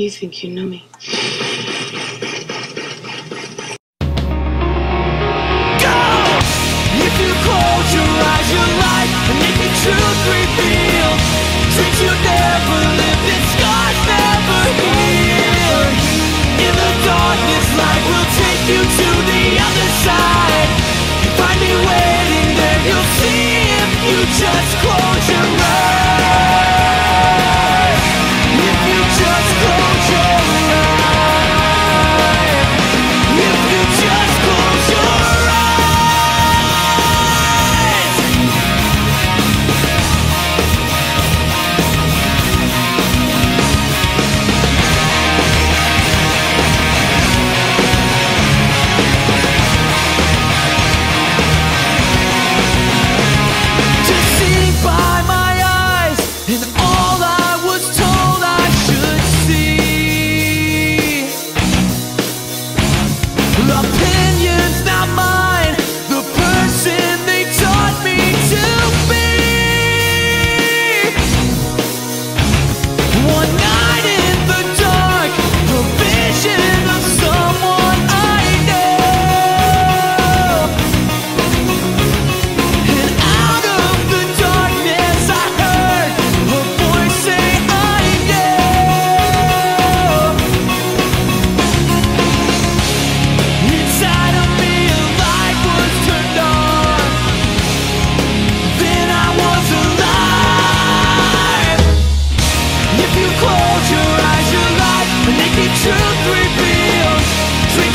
You think you know me. Go! If you close your eyes, your life. And if your truth reveals, dreams you never lived and scars never heal. In the darkness, light will take you to the other side. You find me waiting there, you'll see if you just close your eyes. Love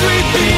sweet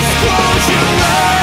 just close your eyes.